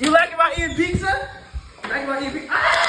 You like about eating pizza? You liking my eating pizza? Ah!